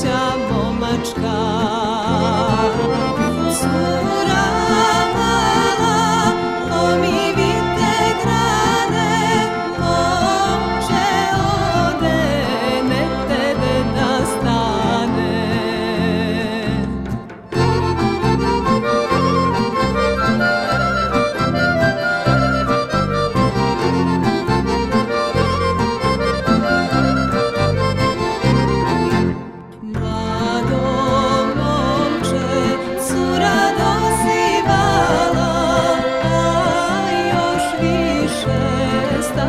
Marysia Bomaczka.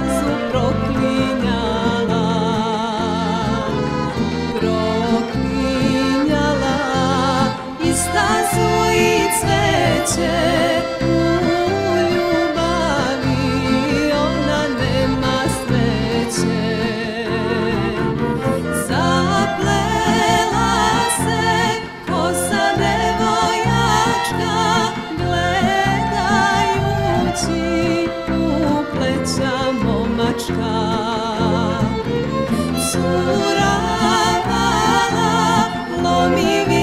su proklinjala proklinjala i sta su i cvjetce Sura ala no mi